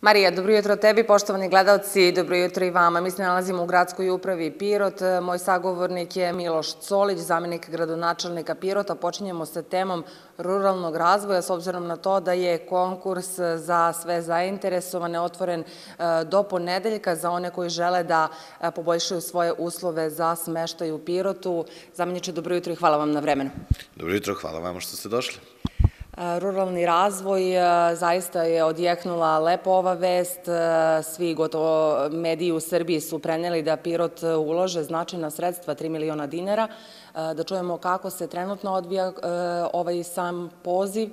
Marija, dobro jutro tebi, poštovani gledalci, dobro jutro i vama. Mi se nalazimo u gradskoj upravi Pirot. Moj sagovornik je Miloš Colić, zamenik gradonačelnika Pirota. Počinjemo sa temom ruralnog razvoja, s obzirom na to da je konkurs za sve zainteresovane otvoren e, do ponedeljka za one koji žele da e, poboljšaju svoje uslove za smeštaj u Pirotu. Zameniče, dobro jutro i hvala vam na vremenu. Dobro jutro, hvala vam što ste došli ruralni razvoj, zaista je odjeknula lepo ova vest, svi gotovo mediji u Srbiji su preneli da Pirot ulože značajna sredstva, 3 miliona dinara, da čujemo kako se trenutno odvija ovaj sam poziv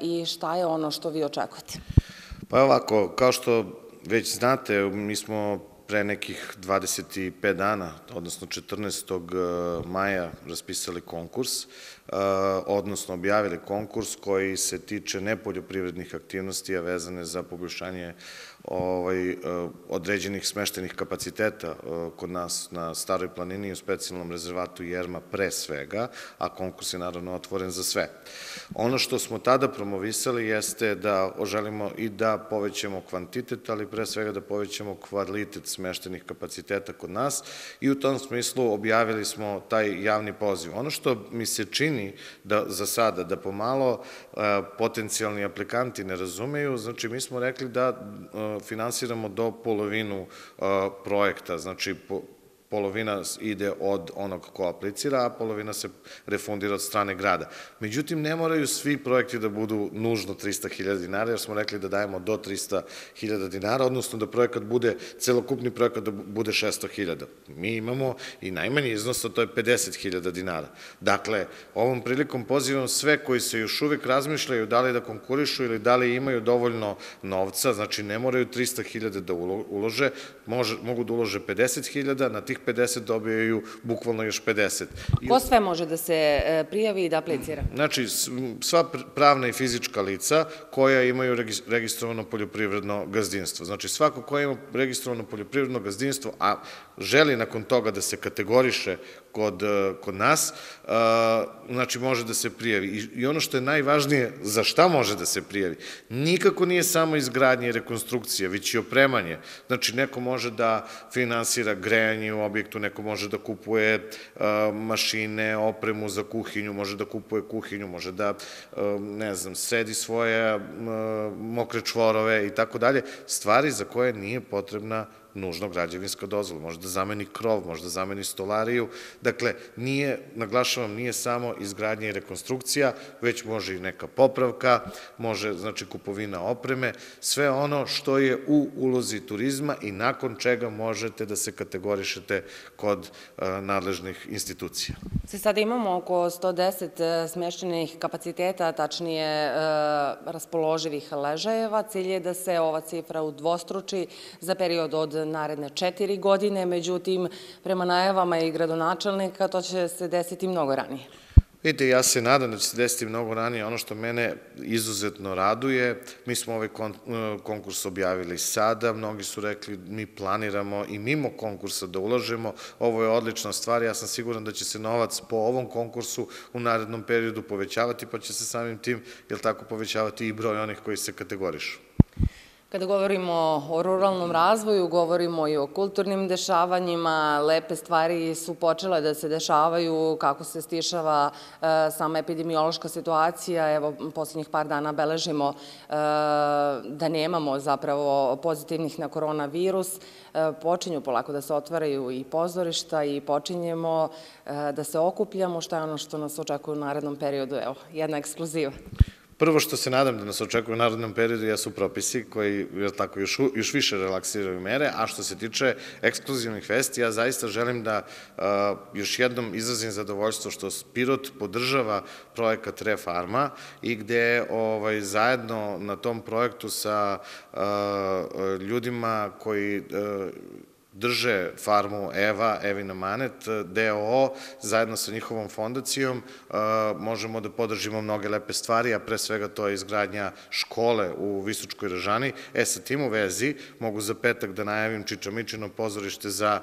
i šta je ono što vi očekujete. Pa ovako, kao što već znate, mi smo pre nekih 25 dana, odnosno 14. E, maja, raspisali konkurs, e, odnosno objavili konkurs koji se tiče nepoljoprivrednih aktivnosti, a vezane za poboljšanje ovaj, e, određenih smeštenih kapaciteta kod nas na Staroj planini u specijalnom rezervatu Jerma pre svega, a konkurs je naravno otvoren za sve. Ono što smo tada promovisali jeste da želimo i da povećamo kvantitet, ali pre svega da povećamo kvalitet smeštenih kapaciteta kod nas i u tom smislu objavili smo taj javni poziv. Ono što mi se čini da, za sada, da pomalo e, potencijalni aplikanti ne razumeju, znači mi smo rekli da e, finansiramo do polovinu e, projekta, znači po, polovina ide od onog ko aplicira, a polovina se refundira od strane grada. Međutim, ne moraju svi projekti da budu nužno 300.000 dinara, jer smo rekli da dajemo do 300.000 dinara, odnosno da projekat bude, celokupni projekat da bude 600.000. Mi imamo i najmanji iznos, a to je 50.000 dinara. Dakle, ovom prilikom pozivam sve koji se još uvek razmišljaju da li da konkurišu ili da li imaju dovoljno novca, znači ne moraju 300.000 da ulože, mogu da ulože 50.000, na tih tih 50 dobijaju bukvalno još 50. Ko sve može da se e, prijavi i da aplicira? Znači, sva pravna i fizička lica koja imaju registrovano poljoprivredno gazdinstvo. Znači, svako ko ima registrovano poljoprivredno gazdinstvo, a želi nakon toga da se kategoriše kod, e, kod nas, e, znači može da se prijavi. I, I ono što je najvažnije, za šta može da se prijavi? Nikako nije samo izgradnje i rekonstrukcija, već i opremanje. Znači, neko može da finansira grejanje u objektu, neko može da kupuje mašine, opremu za kuhinju, može da kupuje kuhinju, može da, ne znam, sredi svoje mokre čvorove i tako dalje. Stvari za koje nije potrebna nužno građevinska dozvola, može da zameni krov, može da zameni stolariju, dakle, nije, naglašavam, nije samo izgradnja i rekonstrukcija, već može i neka popravka, može, znači, kupovina opreme, sve ono što je u ulozi turizma i nakon čega možete da se kategorišete kod e, nadležnih institucija. Se sada imamo oko 110 e, smješćenih kapaciteta, tačnije e, raspoloživih ležajeva. Cilj je da se ova cifra udvostruči za period od naredne četiri godine, međutim, prema najavama i gradonačelnika, to će se desiti mnogo ranije. Vidite, ja se nadam da će se desiti mnogo ranije. Ono što mene izuzetno raduje, mi smo ovaj konkurs objavili sada, mnogi su rekli mi planiramo i mimo konkursa da ulažemo, ovo je odlična stvar, ja sam siguran da će se novac po ovom konkursu u narednom periodu povećavati, pa će se samim tim, jel tako, povećavati i broj onih koji se kategorišu. Kada govorimo o ruralnom razvoju, govorimo i o kulturnim dešavanjima, lepe stvari su počele da se dešavaju kako se stišava e, sama epidemiološka situacija. Evo, poslednjih par dana beležimo e, da nemamo zapravo pozitivnih na koronavirus. E, počinju polako da se otvaraju i pozorišta i počinjemo da se okupljamo, što je ono što nas očekuje u narednom periodu. Evo, jedna ekskluziva. Prvo što se nadam da nas očekuje u narodnom periodu jesu propisi koji tako još, još više relaksiraju mere, a što se tiče ekskluzivnih festi, ja zaista želim da uh, još jednom izrazim zadovoljstvo što Pirot podržava projekat Refarma i gde ovaj, zajedno na tom projektu sa uh, ljudima koji uh, drže farmu Eva, Evina Manet, DOO, zajedno sa njihovom fondacijom možemo da podržimo mnoge lepe stvari, a pre svega to je izgradnja škole u Visočkoj Ražani. E, sa tim u vezi mogu za petak da najavim Čičamičino pozorište za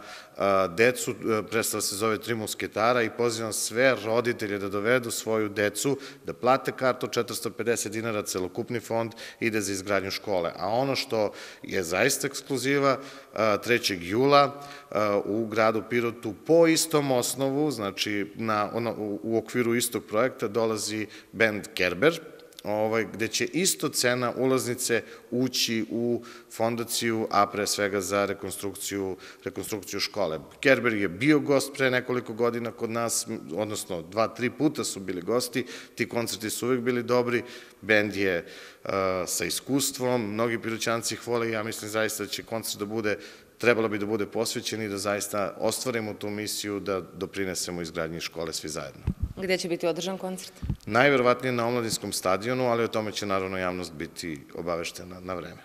decu, predstava se zove Tri musketara i pozivam sve roditelje da dovedu svoju decu, da plate kartu 450 dinara, celokupni fond ide za izgradnju škole. A ono što je zaista ekskluziva, 3. jula u gradu Pirotu po istom osnovu, znači na, ono, u okviru istog projekta dolazi band Kerber, ovaj, gde će isto cena ulaznice ući u fondaciju, a pre svega za rekonstrukciju, rekonstrukciju škole. Kerber je bio gost pre nekoliko godina kod nas, odnosno dva, tri puta su bili gosti, ti koncerti su uvek bili dobri, bend je uh, sa iskustvom, mnogi piroćanci ih vole i ja mislim zaista da će koncert da bude trebalo bi da bude posvećen i da zaista ostvarimo tu misiju da doprinesemo izgradnji škole svi zajedno. Gde će biti održan koncert? Najverovatnije na omladinskom stadionu, ali o tome će naravno javnost biti obaveštena na vreme.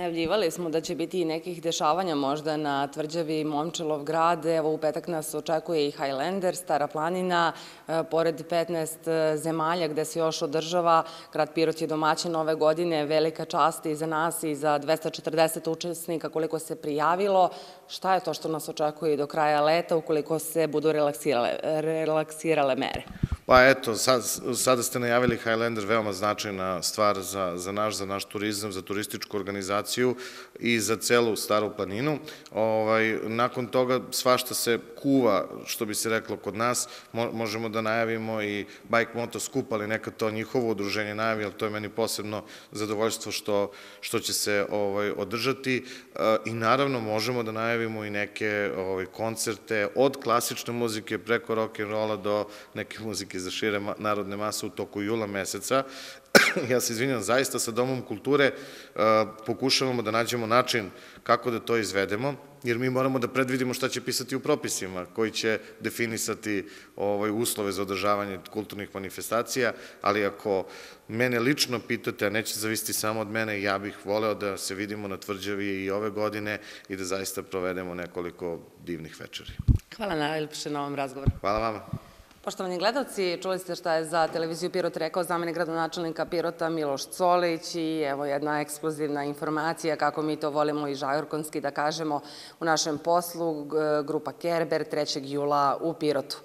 Najavljivali smo da će biti i nekih dešavanja možda na tvrđavi Momčelov grad. Evo u petak nas očekuje i Highlander, Stara planina, e, pored 15 e, zemalja gde se još održava. Grad Pirot je domaćin ove godine, velika čast i za nas i za 240 učesnika koliko se prijavilo. Šta je to što nas očekuje do kraja leta ukoliko se budu relaksirale, relaksirale mere? Pa eto, sad, sada ste najavili Highlander, veoma značajna stvar za, za naš, za naš turizam, za turističku organizaciju i za celu Staru planinu. Ovaj, nakon toga svašta se kuva, što bi se reklo kod nas, Mo, možemo da najavimo i Bike Moto skup, ali neka to njihovo udruženje najavi, ali to je meni posebno zadovoljstvo što, što će se ovaj, održati e, i naravno možemo da najavimo i neke ovaj, koncerte od klasične muzike preko rock'n'rolla do neke muzike za šire narodne mase u toku jula meseca. ja se izvinjam, zaista sa Domom kulture uh, pokušavamo da nađemo način kako da to izvedemo, jer mi moramo da predvidimo šta će pisati u propisima, koji će definisati ovaj, uslove za održavanje kulturnih manifestacija, ali ako mene lično pitate, a neće zavisiti samo od mene, ja bih voleo da se vidimo na tvrđavi i ove godine i da zaista provedemo nekoliko divnih večeri. Hvala najljepše na ovom razgovoru. Hvala vama. Poštovani gledalci, čuli ste šta je za televiziju Pirot rekao zamenik gradonačelnika Pirota Miloš Colić i evo jedna ekskluzivna informacija kako mi to volimo i žajorkonski da kažemo u našem poslu, grupa Kerber 3. jula u Pirotu.